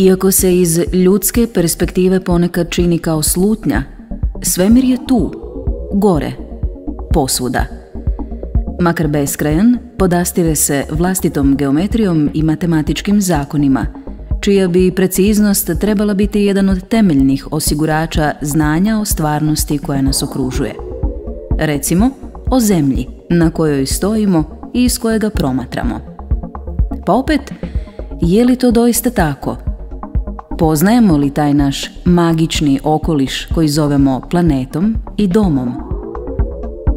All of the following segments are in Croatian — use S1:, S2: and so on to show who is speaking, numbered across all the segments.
S1: Iako se iz ljudske perspektive ponekad čini kao slutnja, svemir je tu, gore, posvuda. Makar beskrajan, podastire se vlastitom geometrijom i matematičkim zakonima, čija bi preciznost trebala biti jedan od temeljnih osigurača znanja o stvarnosti koja nas okružuje. Recimo, o zemlji na kojoj stojimo i iz kojega promatramo. Pa opet, je li to doista tako? Poznajemo li taj naš magični okoliš koji zovemo planetom i domom?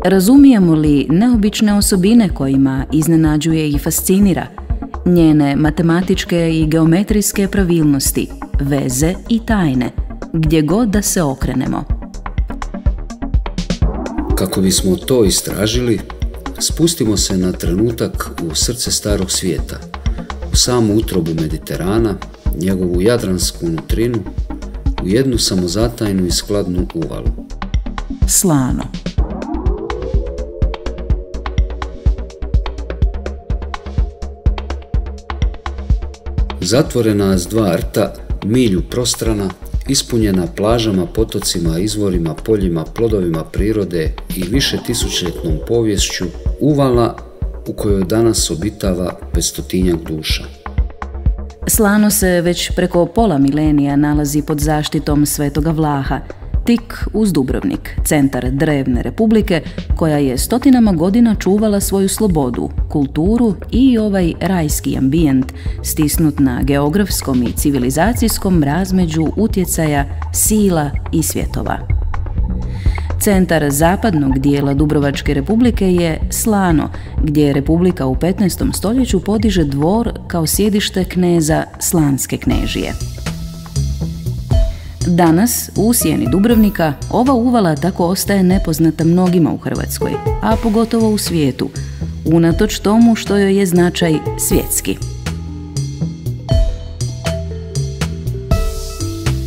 S1: Razumijemo li neobične osobine kojima iznenađuje i fascinira, njene matematičke i geometrijske pravilnosti, veze i tajne, gdje god da se okrenemo?
S2: Kako bismo to istražili, spustimo se na trenutak u srce starog svijeta, u samu utrobu Mediterana, njegovu jadransku nutrinu, u jednu samozatajnu i skladnu uvalu.
S1: Slano.
S2: Zatvorena s dva rta, milju prostrana, ispunjena plažama, potocima, izvorima, poljima, plodovima prirode i više tisućljetnom povješću, uvala u kojoj danas obitava petstotinjak duša.
S1: Slano se već preko pola milenija nalazi pod zaštitom Svetoga Vlaha, tik uz Dubrovnik, centar drevne republike, koja je stotinama godina čuvala svoju slobodu, kulturu i ovaj rajski ambijent, stisnut na geografskom i civilizacijskom razmeđu utjecaja, sila i svjetova. Centar zapadnog dijela Dubrovačke republike je Slano, gdje je republika u 15. stoljeću podiže dvor kao sjedište kneza Slanske knežije. Danas, u sjeni Dubrovnika, ova uvala tako ostaje nepoznata mnogima u Hrvatskoj, a pogotovo u svijetu, unatoč tomu što joj je značaj svjetski.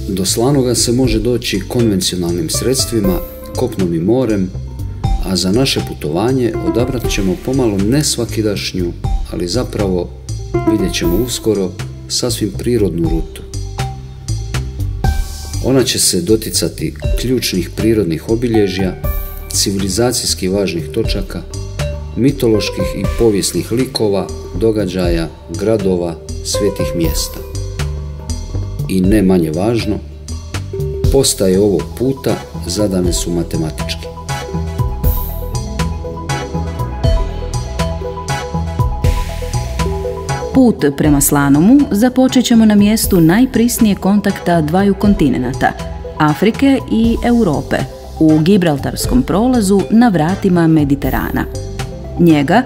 S2: Do Slanoga se može doći konvencionalnim sredstvima, kopnom i morem, a za naše putovanje odabrat ćemo pomalo ne svakidašnju, ali zapravo vidjet ćemo uskoro sasvim prirodnu rutu. Ona će se doticati ključnih prirodnih obilježja, civilizacijski važnih točaka, mitoloških i povijesnih likova, događaja, gradova, svetih mjesta. I ne manje važno, postaje ovog puta zadane su matematički.
S1: Put prema Slanomu započet ćemo na mjestu najprisnije kontakta dvaju kontinenata, Afrike i Europe, u Gibraltarskom prolazu na vratima Mediterana. Njega,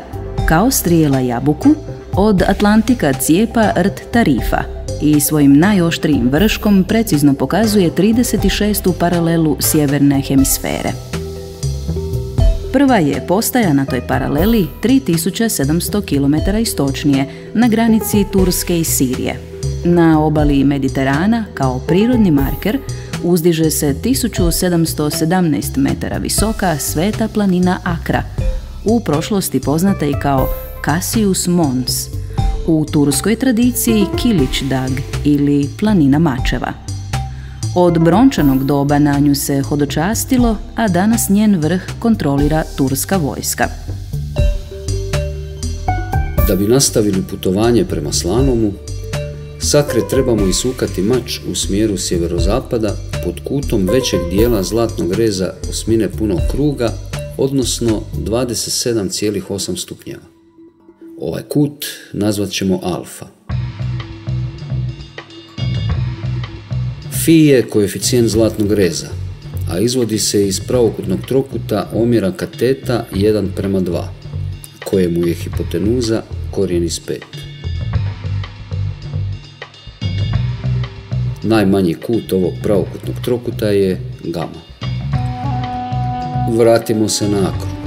S1: kao strijela jabuku, od Atlantika cijepa rt Tarifa i svojim najoštrijim vrškom precizno pokazuje 36. paralelu sjeverne hemisfere. Prva je postaja na toj paraleli 3700 km istočnije, na granici Turske i Sirije. Na obali Mediterana, kao prirodni marker, uzdiže se 1717 metara visoka sveta planina Akra, u prošlosti poznata i kao Cassius Mons, u turskoj tradiciji Kilić Dag ili planina Mačeva. Od brončanog doba na nju se hodočastilo, a danas njen vrh kontrolira turska vojska.
S2: Da bi nastavili putovanje prema Slanomu, sakre trebamo isukati mač u smjeru sjeverozapada pod kutom većeg dijela zlatnog reza osmine punog kruga, odnosno 27,8 stupnjeva. Ovaj kut nazvat ćemo alfa. Fi je koeficijent zlatnog reza, a izvodi se iz pravokutnog trokuta omjera kateta 1 prema 2, kojemu je hipotenuza korijen iz 5. Najmanji kut ovog pravokutnog trokuta je gama. Vratimo se na akru.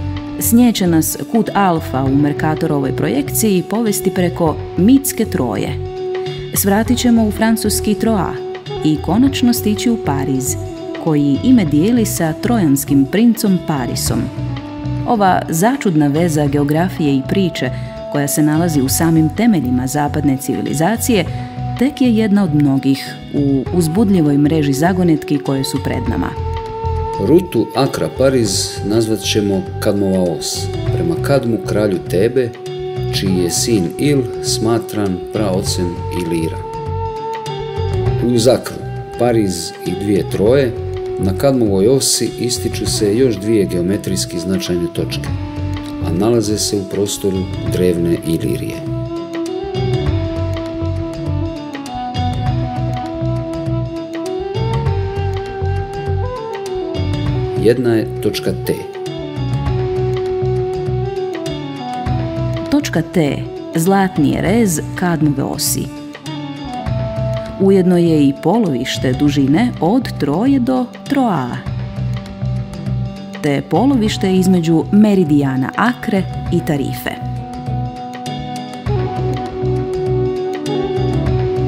S1: Snijeće nas kut alfa u Mercatorovoj projekciji povesti preko mitske troje. Svratit ćemo u francuski Troa, i konačno stići u Pariz, koji ime dijeli sa trojanskim princom Parisom. Ova začudna veza geografije i priče, koja se nalazi u samim temeljima zapadne civilizacije, tek je jedna od mnogih u uzbudljivoj mreži zagonetki koje su pred nama.
S2: Rutu Akra Pariz nazvat ćemo Kadmova os, prema Kadmu kralju Tebe, čiji je sin Il smatran praocem Ilira. U Zakru, Pariz i dvije troje, na Kadmovoj osi ističu se još dvije geometrijski značajne točke, a nalaze se u prostoru drevne Ilirije. Jedna je točka T.
S1: Točka T, zlatni je rez kadmove osi. Ujedno je i polovište dužine od troje do troa. Te polovište između meridijana Akre i Tarife.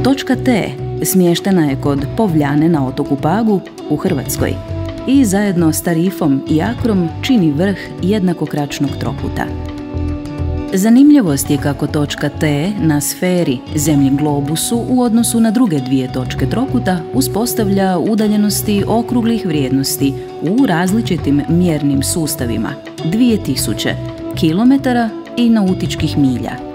S1: Točka T smještena je kod Povljane na otoku Pagu u Hrvatskoj i zajedno s Tarifom i Akrom čini vrh jednakokračnog trokuta. Zanimljivost je kako točka T na sferi zemlji globusu u odnosu na druge dvije točke trokuta uspostavlja udaljenosti okruglih vrijednosti u različitim mjernim sustavima 2000 km i nautičkih milja.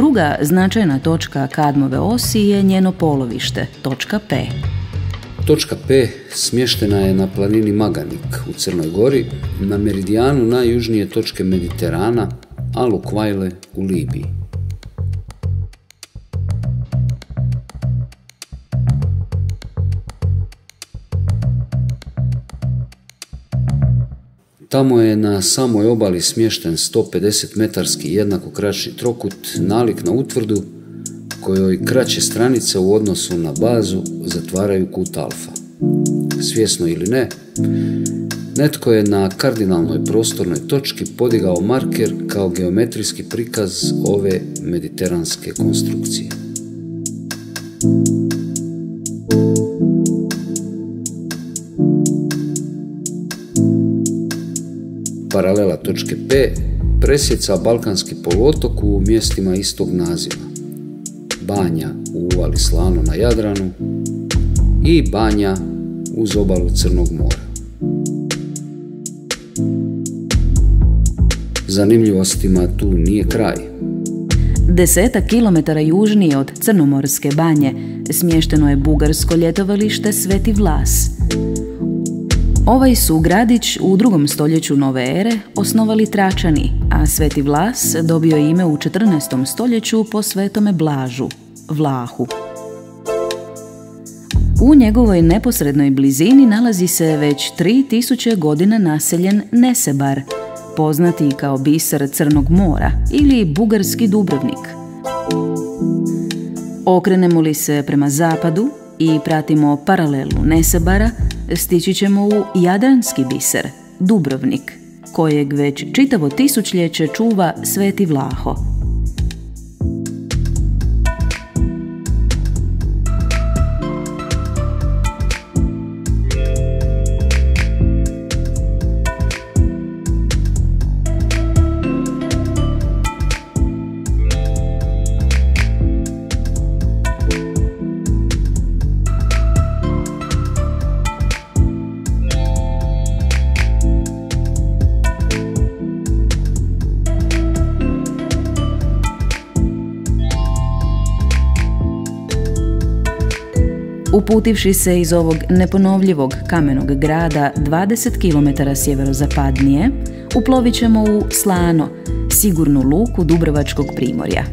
S1: Druga značajna točka kadmove osi je njeno polovište, točka P.
S2: Točka P smještena je na planini Maganik u Crnoj Gori, na meridijanu najjužnije točke Mediterana, Kvajle u Libiji. Tamo je na samoj obali smješten 150 metarski jednako kraći trokut nalik na utvrdu kojoj kraće stranice u odnosu na bazu zatvaraju kut alfa. Svjesno ili ne, netko je na kardinalnoj prostornoj točki podigao marker kao geometrijski prikaz ove mediteranske konstrukcije. Paralela točke P presjeca Balkanski poluotok u mjestima istog naziva. Banja u uvali Slano na Jadranu i Banja uz obalu Crnog mora. Zanimljivostima tu nije kraj.
S1: Desetak kilometara južnije od Crnomorske banje smješteno je bugarsko ljetovalište Sveti Vlas, Ovaj su gradić u drugom stoljeću nove ere osnovali Tračani, a Sveti Vlas dobio ime u 14. stoljeću po svetome Blažu, Vlahu. U njegovoj neposrednoj blizini nalazi se već 3000 godina naseljen Nesebar, poznati kao biser Crnog mora ili bugarski Dubrovnik. Okrenemo li se prema zapadu i pratimo paralelu Nesebara, stići ćemo u Jadranski biser, Dubrovnik, kojeg već čitavo tisućljeće čuva Sveti Vlaho – Uputivši se iz ovog neponovljivog kamenog grada 20 km sjeverozapadnije, uplovit ćemo u Slano, sigurnu luku Dubrovačkog primorja.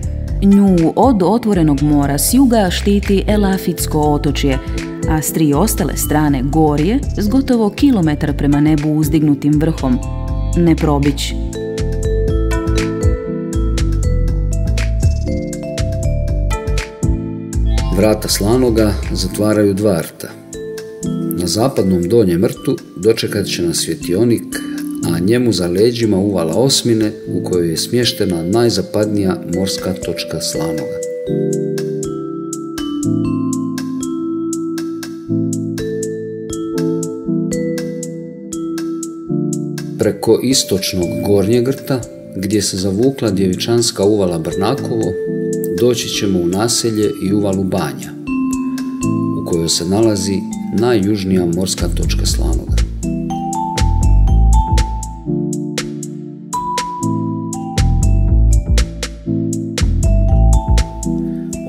S1: Nju od otvorenog mora s juga štiti Elafitsko otočje, a s tri ostale strane gorje s gotovo kilometar prema nebu uzdignutim vrhom, Neprobić,
S2: Vrata Slanoga zatvaraju dva rta. Na zapadnom donjem rtu dočekat će nas svjetionik, a njemu za leđima uvala osmine u kojoj je smještena najzapadnija morska točka Slanoga. preko istočnog gornjeg grta, gdje se zavukla djevičanska uvala Brnakovo, doći ćemo u naselje i uvalu Banja, u kojoj se nalazi najjužnija morska točka Slanoga.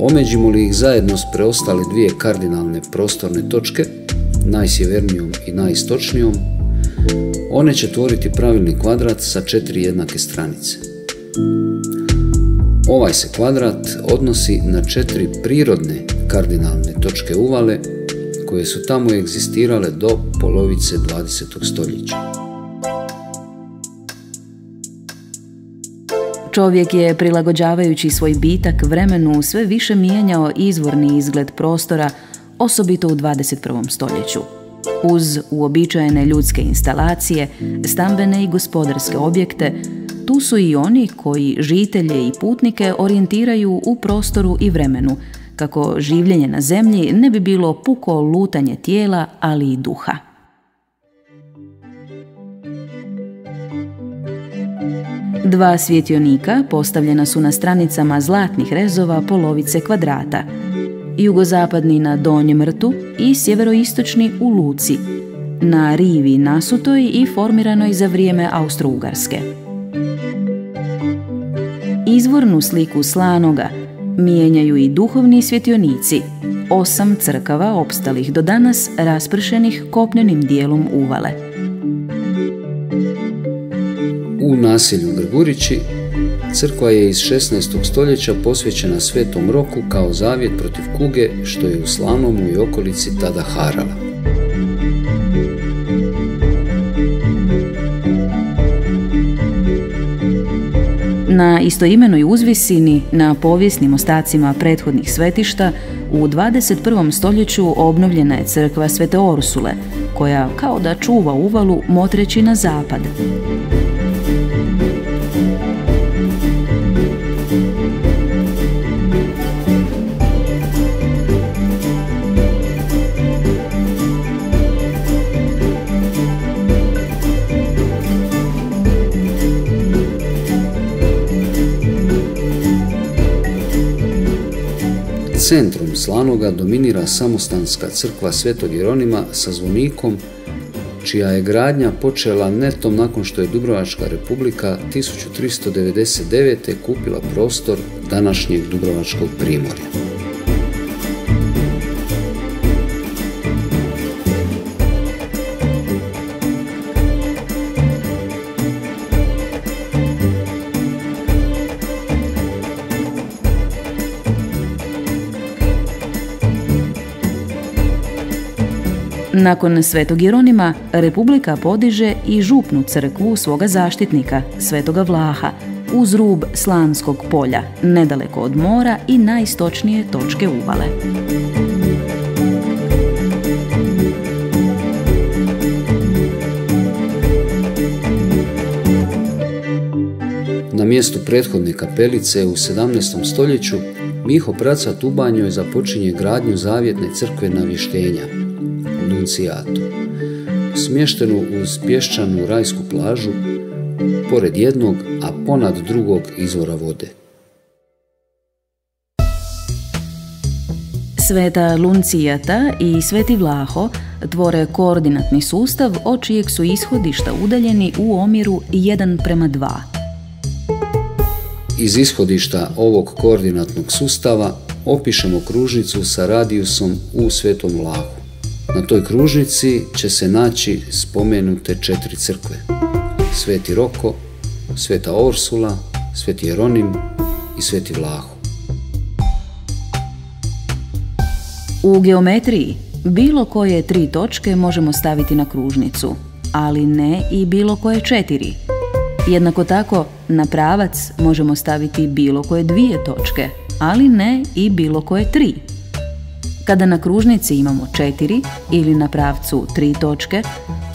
S2: Omeđimo li ih zajedno s preostale dvije kardinalne prostorne točke, najsjevernijom i najistočnijom, one će tvoriti pravilni kvadrat sa četiri jednake stranice. Ovaj se kvadrat odnosi na četiri prirodne kardinalne točke uvale koje su tamo egzistirale do polovice 20. stoljeća.
S1: Čovjek je, prilagođavajući svoj bitak vremenu, sve više mijenjao izvorni izgled prostora, osobito u 21. stoljeću. Uz uobičajene ljudske instalacije, stambene i gospodarske objekte, tu su i oni koji žitelje i putnike orijentiraju u prostoru i vremenu, kako življenje na zemlji ne bi bilo puko lutanje tijela, ali i duha. Dva svjetionika postavljena su na stranicama zlatnih rezova polovice kvadrata, jugozapadni na Donjem rtu i sjeveroistočni u Luci, na rivi nasutoj i formiranoj za vrijeme Austro-Ugarske. Izvornu sliku slanoga mijenjaju i duhovni svjetionici, osam crkava opstalih do danas raspršenih kopnenim dijelom uvale.
S2: U naselju Grgurići crkva je iz 16. stoljeća posvećena Svetom Roku kao zavjet protiv kuge što je u Slanomu i okolici tada harala.
S1: Na istoimenoj uzvisini, na povijesnim ostacima prethodnih svetišta, u 21. stoljeću obnovljena je crkva Svete Orsule, koja kao da čuva uvalu motreći na zapad.
S2: Centrom Slanoga dominira samostanska crkva Svetog Jeronima sa zvonikom, čija je gradnja počela netom nakon što je Dubrovačka republika 1399. kupila prostor današnjeg Dubrovačkog primorja.
S1: Nakon Svetog Jeronima, Republika podiže i župnu crkvu svoga zaštitnika, Svetoga Vlaha, uz rub Slanskog polja, nedaleko od mora i najistočnije točke uvale.
S2: Na mjestu prethodne kapelice u 17. stoljeću Miho Praca Tubanjoj započinje gradnju zavjetne crkve navještenja, Annunciato, smještenu uz pješčanu rajsku plažu, pored jednog, a ponad drugog izvora vode.
S1: Sveta Luncijata i Sveti Vlaho tvore koordinatni sustav od čijeg su ishodišta udaljeni u omjeru 1 prema 2.
S2: Iz ishodišta ovog koordinatnog sustava opišemo kružnicu sa radijusom u Svetom Vlahu. Na toj kružnici će se naći spomenute četiri crkve. Sveti Roko, Sveta Orsula, Sveti Jeronim i Sveti Vlaho.
S1: U geometriji bilo koje tri točke možemo staviti na kružnicu, ali ne i bilo koje četiri. Jednako tako, na pravac možemo staviti bilo koje dvije točke, ali ne i bilo koje tri. Kada na kružnici imamo četiri ili na pravcu tri točke,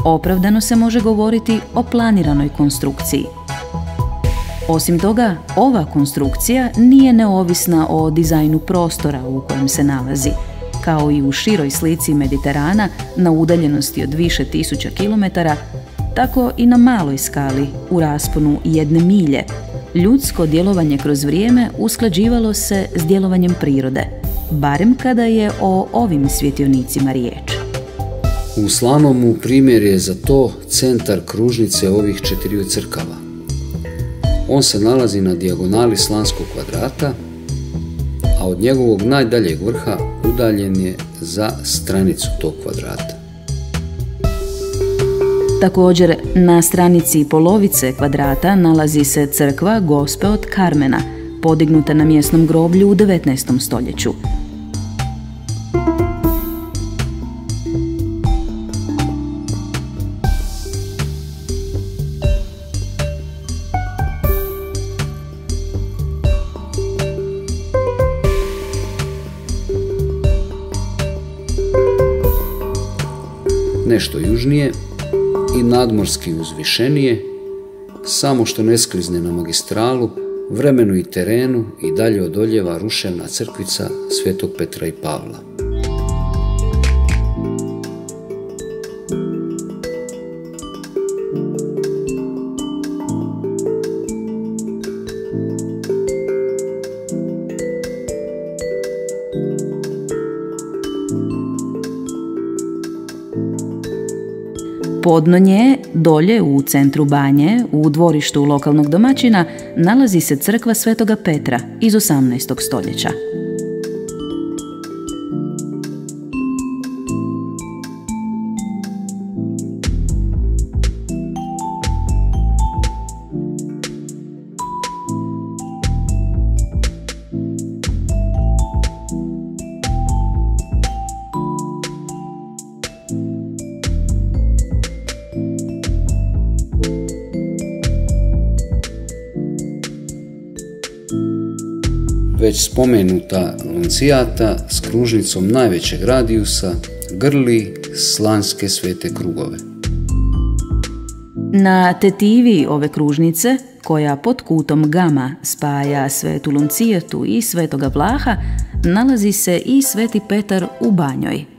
S1: opravdano se može govoriti o planiranoj konstrukciji. Osim toga, ova konstrukcija nije neovisna o dizajnu prostora u kojem se nalazi, kao i u široj slici Mediterana na udaljenosti od više tisuća kilometara, Tako i na maloj skali, u rasponu jedne milje, ljudsko djelovanje kroz vrijeme usklađivalo se s djelovanjem prirode, barem kada je o ovim svjetionicima riječ.
S2: U Slanomu primjer je za to centar kružnice ovih četiriju crkava. On se nalazi na dijagonali slanskog kvadrata, a od njegovog najdaljeg vrha udaljen je za stranicu tog kvadrata.
S1: Također, na stranici polovice kvadrata nalazi se crkva Gospe od Karmena, podignuta na mjesnom groblju u 19. stoljeću.
S2: Nešto južnije i nadmorski uzvišenije, samo što ne sklizne na magistralu, vremenu i terenu i dalje odoljeva ruševna crkvica Svetog Petra i Pavla.
S1: Podno nje, dolje u centru banje, u dvorištu lokalnog domaćina, nalazi se crkva Svetoga Petra iz 18. stoljeća.
S2: Već spomenuta Luncijata s kružnicom najvećeg radijusa grli slanske svete krugove.
S1: Na tetivi ove kružnice, koja pod kutom gama spaja svetu Luncijetu i svetoga Vlaha, nalazi se i sveti Petar u banjoj.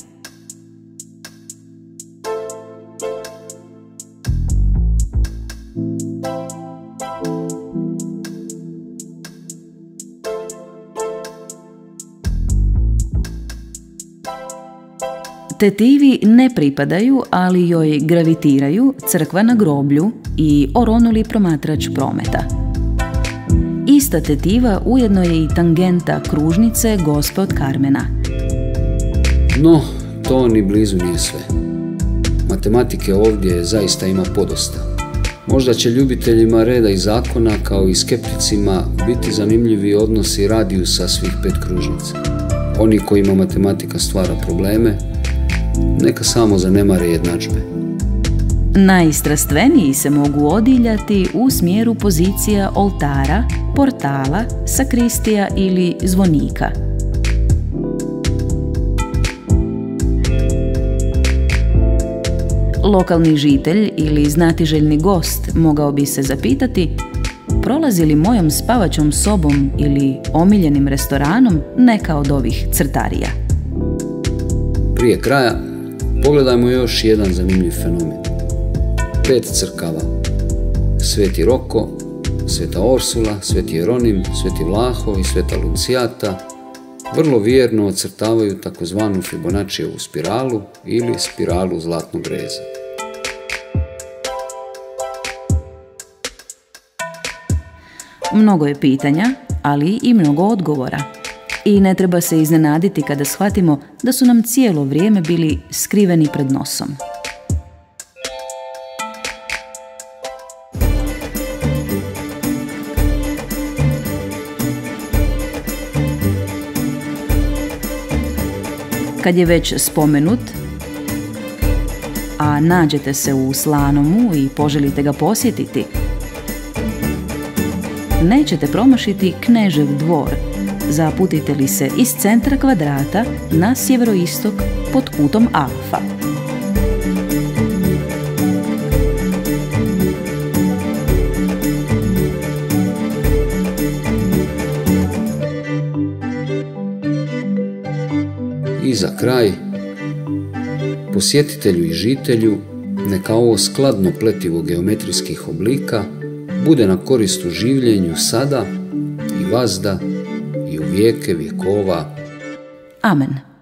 S1: Tetivi ne pripadaju, ali joj gravitiraju crkva na groblju i oronuli promatrač prometa. Ista tetiva ujedno je i tangenta kružnice Gospe od Karmena.
S2: No, to ni blizu nije sve. Matematike ovdje zaista ima podosta. Možda će ljubiteljima reda i zakona kao i skepticima biti zanimljivi odnosi radijusa svih pet kružnica. Oni kojima matematika stvara probleme, neka samo zanemare jednadžbe.
S1: Najstrastveniji se mogu odiljati u smjeru pozicija oltara, portala, sakristija ili zvonika. Lokalni žitelj ili znatiželjni gost mogao bi se zapitati prolazi li mojom spavačom sobom ili omiljenim restoranom neka od ovih crtarija.
S2: Prije kraja Pogledajmo još jedan zanimljiv fenomen. Pet crkava. Sveti Roko, Sveta Orsula, Sveti Jeronim, Sveti Vlaho i Sveta Luncijata vrlo vjerno ocrtavaju takozvanu Fibonaccijevu spiralu ili spiralu zlatnog reza.
S1: Mnogo je pitanja, ali i mnogo odgovora i ne treba se iznenaditi kada shvatimo da su nam cijelo vrijeme bili skriveni pred nosom. Kad je već spomenut, a nađete se u Slanomu i poželite ga posjetiti, nećete promašiti Knežev dvor – Zaputite li se iz centra kvadrata na sjeveroistok pod kutom alfa.
S2: I za kraj, posjetitelju i žitelju neka ovo skladno pletivo geometrijskih oblika bude na korist u življenju sada i vazda vijeke vjekova.
S1: Amen.